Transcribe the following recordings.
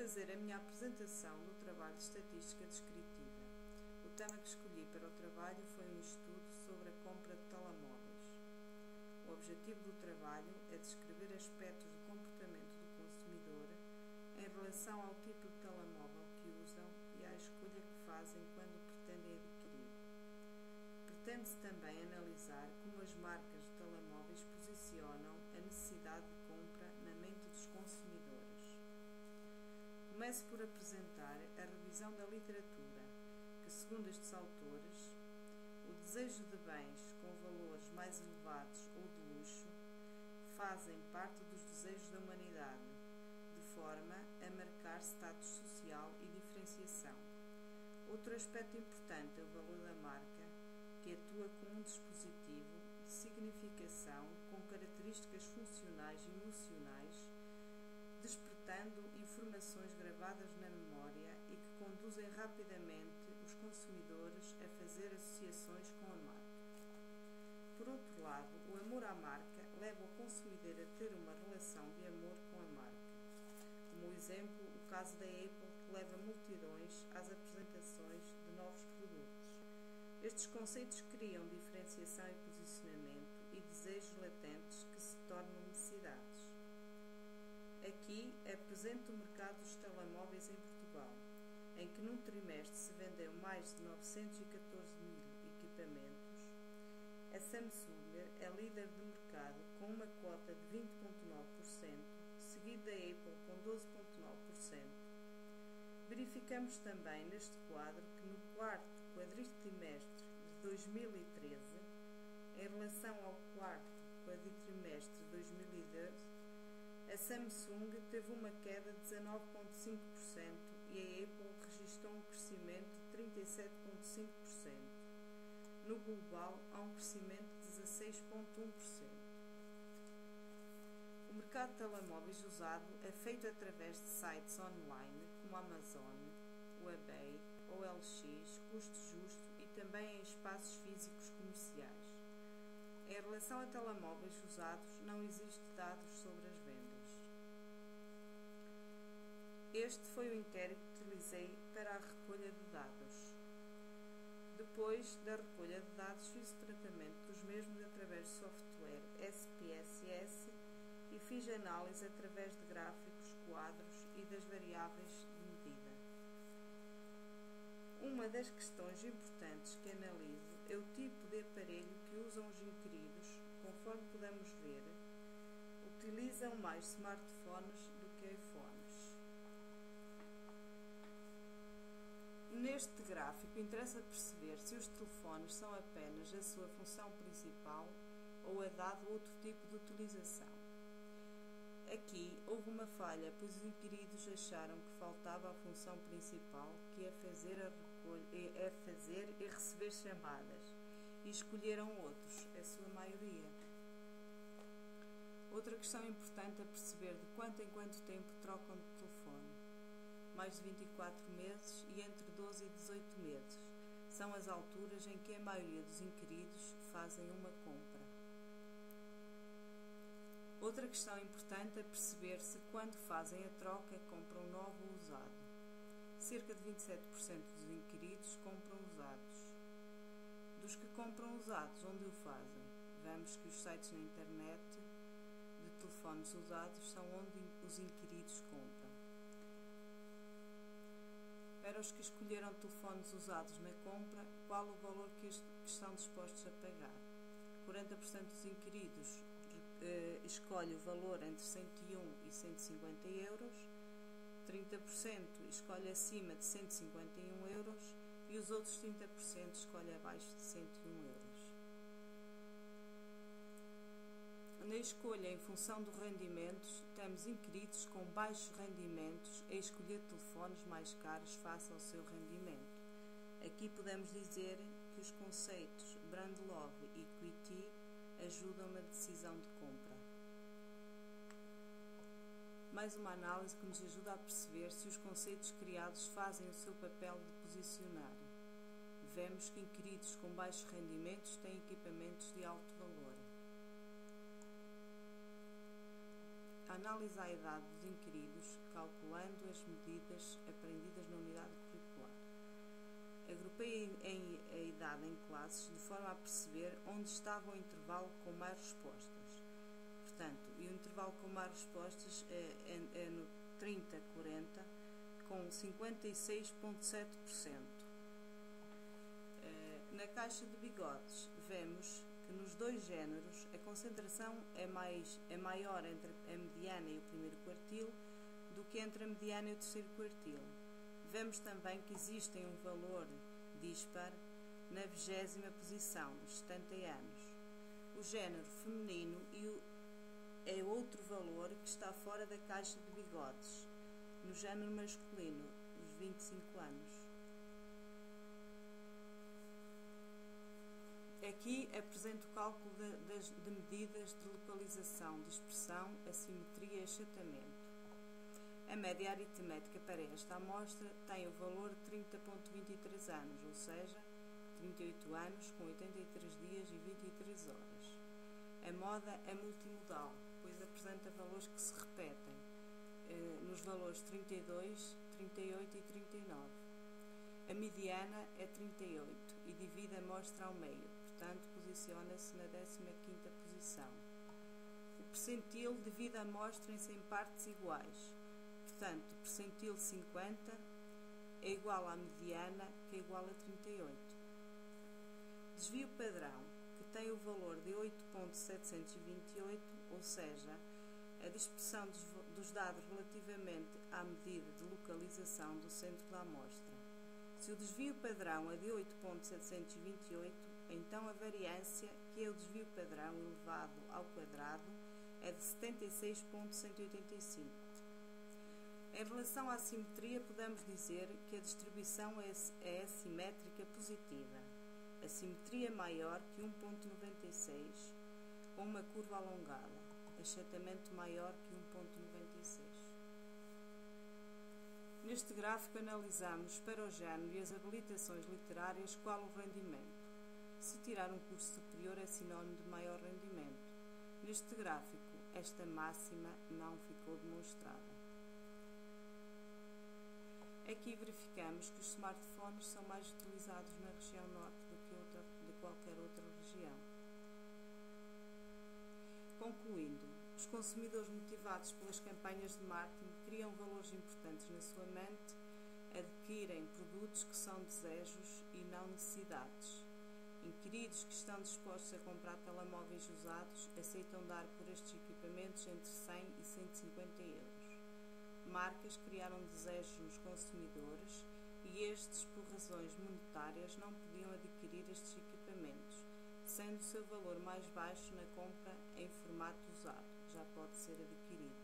fazer a minha apresentação do trabalho de estatística descritiva. O tema que escolhi para o trabalho foi um estudo sobre a compra de telemóveis. O objetivo do trabalho é descrever aspectos do comportamento do consumidor em relação ao tipo de telemóvel que usam e à escolha que fazem quando pretendem adquirir. Pretende-se também analisar como as marcas de telemóveis posicionam a necessidade de compra na mente dos consumidores. Começo por apresentar a revisão da literatura, que, segundo estes autores, o desejo de bens com valores mais elevados ou de luxo fazem parte dos desejos da humanidade, de forma a marcar status social e diferenciação. Outro aspecto importante é o valor da marca, que atua como um dispositivo de significação com características funcionais e emocionais despertando informações gravadas na memória e que conduzem rapidamente os consumidores a fazer associações com a marca. Por outro lado, o amor à marca leva o consumidor a ter uma relação de amor com a marca, como exemplo o caso da Apple que leva multidões às apresentações de novos produtos. Estes conceitos criam diferenciação e posicionamento e desejos latentes que se tornam necessidades. Aqui apresento o mercado dos telemóveis em Portugal, em que num trimestre se vendeu mais de 914 mil equipamentos. A Samsung é líder de mercado com uma cota de 20,9%, seguido da Apple com 12,9%. Verificamos também neste quadro que no quarto quadritrimestre de 2013, em relação ao quarto quadritrimestre de 2012, a Samsung teve uma queda de 19,5% e a Apple registrou um crescimento de 37,5%. No global, há um crescimento de 16,1%. O mercado de telemóveis usado é feito através de sites online como a Amazon, o eBay, o LX, custo justo e também em espaços físicos comerciais. Em relação a telemóveis usados, não existe dados sobre as vendas. Este foi o inquérito que utilizei para a recolha de dados. Depois da recolha de dados, fiz o tratamento dos mesmos através de software SPSS e fiz análise através de gráficos, quadros e das variáveis de medida. Uma das questões importantes que analiso é o tipo de aparelho que usam os inquiridos, conforme podemos ver, utilizam mais smartphones do que iPhones. Neste gráfico interessa perceber se os telefones são apenas a sua função principal ou é dado outro tipo de utilização. Aqui houve uma falha, pois os inquiridos acharam que faltava a função principal, que é fazer, a é fazer e receber chamadas, e escolheram outros, a sua maioria. Outra questão importante a perceber de quanto em quanto tempo trocam de telefone. Mais de 24 meses e entre 12 e 18 meses são as alturas em que a maioria dos inquiridos fazem uma compra. Outra questão importante é perceber se quando fazem a troca compram novo ou usado. Cerca de 27% dos inquiridos compram usados. Dos que compram usados, onde o fazem? Vemos que os sites na internet de telefones usados são onde os inquiridos compram. Para os que escolheram telefones usados na compra, qual o valor que estão dispostos a pagar? 40% dos inquiridos eh, escolhe o valor entre 101 e 150 euros, 30% escolhe acima de 151 euros e os outros 30% escolhe abaixo de 101 euros. Na escolha em função dos rendimentos, temos inquiridos com baixos rendimentos a escolher telefones mais caros face ao seu rendimento. Aqui podemos dizer que os conceitos Brand Love e Equity ajudam na decisão de compra. Mais uma análise que nos ajuda a perceber se os conceitos criados fazem o seu papel de posicionar. Vemos que inquiridos com baixos rendimentos têm equipamentos de alto valor. Analisa a idade dos inquiridos, calculando as medidas aprendidas na unidade curricular. Agrupei a idade em classes de forma a perceber onde estava o intervalo com mais respostas. Portanto, e o intervalo com mais respostas é, é, é no 30-40, com 56,7%. Eh, na caixa de bigodes, vemos nos dois géneros a concentração é, mais, é maior entre a mediana e o primeiro quartil do que entre a mediana e o terceiro quartil. Vemos também que existe um valor dispar na vigésima posição, nos 70 anos. O género feminino é outro valor que está fora da caixa de bigodes. No género masculino, os 25 anos. Aqui apresento o cálculo de, de, de medidas de localização, dispersão, assimetria e achatamento. A média aritmética para esta amostra tem o valor de 30,23 anos, ou seja, 38 anos com 83 dias e 23 horas. A moda é multimodal, pois apresenta valores que se repetem, eh, nos valores 32, 38 e 39. A mediana é 38 e divide a amostra ao meio, portanto, posiciona-se na 15ª posição. O percentil divide a amostra em 100 partes iguais. Portanto, o percentil 50 é igual à mediana, que é igual a 38. Desvio padrão, que tem o valor de 8.728, ou seja, a dispersão dos dados relativamente à medida de localização do centro da amostra. Se o desvio padrão é de 8.728, então a variância, que é o desvio padrão elevado ao quadrado, é de 76.185. Em relação à simetria, podemos dizer que a distribuição é, é assimétrica positiva. A simetria maior que 1.96, com uma curva alongada. Achatamento maior que 1.96. Neste gráfico analisamos para o género e as habilitações literárias qual o rendimento. Se tirar um curso superior é sinónimo de maior rendimento. Neste gráfico, esta máxima não ficou demonstrada. Aqui verificamos que os smartphones são mais utilizados na região norte do que outra, de qualquer outra região. Concluindo, os consumidores motivados pelas campanhas de marketing criam valores importantes na sua mente, adquirem produtos que são desejos e não necessidades. Inquiridos que estão dispostos a comprar telemóveis usados aceitam dar por estes equipamentos entre 100 e 150 euros. Marcas criaram desejos nos consumidores e estes, por razões monetárias, não podiam adquirir estes equipamentos, sendo o seu valor mais baixo na compra em formato usado, já pode ser adquirido.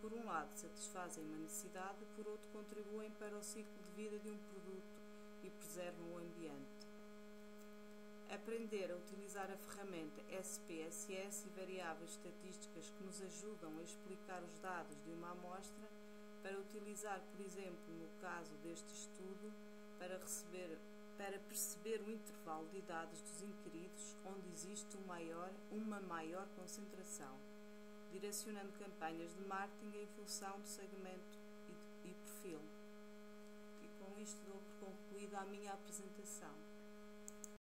Por um lado, satisfazem uma necessidade, por outro, contribuem para o ciclo de vida de um produto e preservam o ambiente. Aprender a utilizar a ferramenta SPSS e variáveis estatísticas que nos ajudam a explicar os dados de uma amostra para utilizar, por exemplo, no caso deste estudo, para, receber, para perceber o intervalo de idades dos inquiridos onde existe um maior, uma maior concentração, direcionando campanhas de marketing em função do segmento e, e perfil. E com isto dou por concluída a minha apresentação.